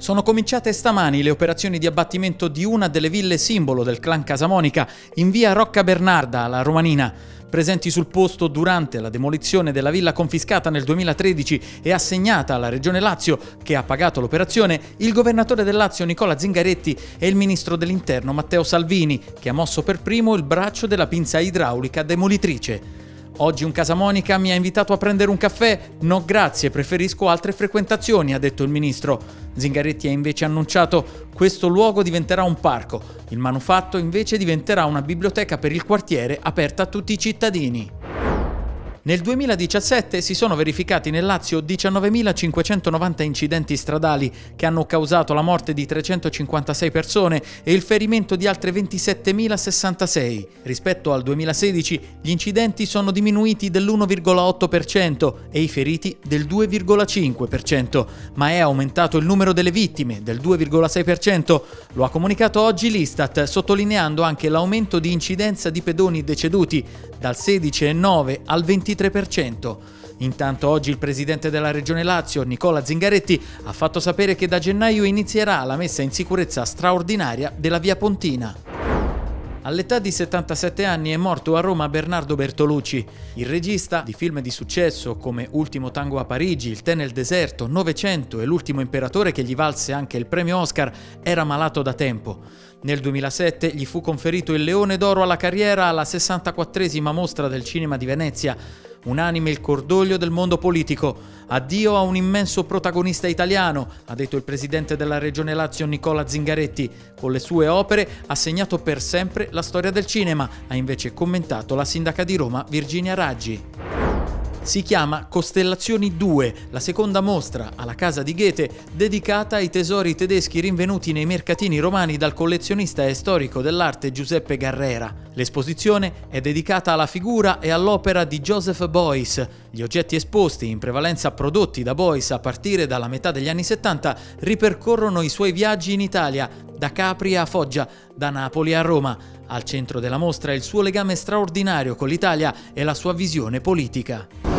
Sono cominciate stamani le operazioni di abbattimento di una delle ville simbolo del clan Casamonica in via Rocca Bernarda, alla Romanina. Presenti sul posto durante la demolizione della villa confiscata nel 2013 e assegnata alla Regione Lazio, che ha pagato l'operazione, il governatore del Lazio Nicola Zingaretti e il ministro dell'Interno Matteo Salvini, che ha mosso per primo il braccio della pinza idraulica demolitrice. Oggi un Casamonica mi ha invitato a prendere un caffè. No grazie, preferisco altre frequentazioni, ha detto il ministro. Zingaretti ha invece annunciato questo luogo diventerà un parco. Il manufatto invece diventerà una biblioteca per il quartiere aperta a tutti i cittadini. Nel 2017 si sono verificati nel Lazio 19.590 incidenti stradali che hanno causato la morte di 356 persone e il ferimento di altre 27.066. Rispetto al 2016 gli incidenti sono diminuiti dell'1,8% e i feriti del 2,5%, ma è aumentato il numero delle vittime del 2,6%. Lo ha comunicato oggi l'Istat, sottolineando anche l'aumento di incidenza di pedoni deceduti dal 16,9 al 20 23%. Intanto oggi il presidente della regione Lazio, Nicola Zingaretti, ha fatto sapere che da gennaio inizierà la messa in sicurezza straordinaria della via Pontina. All'età di 77 anni è morto a Roma Bernardo Bertolucci, il regista di film di successo come Ultimo tango a Parigi, Il tè nel deserto, Novecento e L'ultimo imperatore che gli valse anche il premio Oscar, era malato da tempo. Nel 2007 gli fu conferito il Leone d'Oro alla carriera alla 64esima mostra del cinema di Venezia unanime il cordoglio del mondo politico. Addio a un immenso protagonista italiano, ha detto il presidente della regione Lazio Nicola Zingaretti. Con le sue opere ha segnato per sempre la storia del cinema, ha invece commentato la sindaca di Roma Virginia Raggi. Si chiama Costellazioni 2, la seconda mostra alla casa di Goethe dedicata ai tesori tedeschi rinvenuti nei mercatini romani dal collezionista e storico dell'arte Giuseppe Garrera. L'esposizione è dedicata alla figura e all'opera di Joseph Beuys. Gli oggetti esposti, in prevalenza prodotti da Beuys a partire dalla metà degli anni 70, ripercorrono i suoi viaggi in Italia, da Capri a Foggia, da Napoli a Roma. Al centro della mostra il suo legame straordinario con l'Italia e la sua visione politica.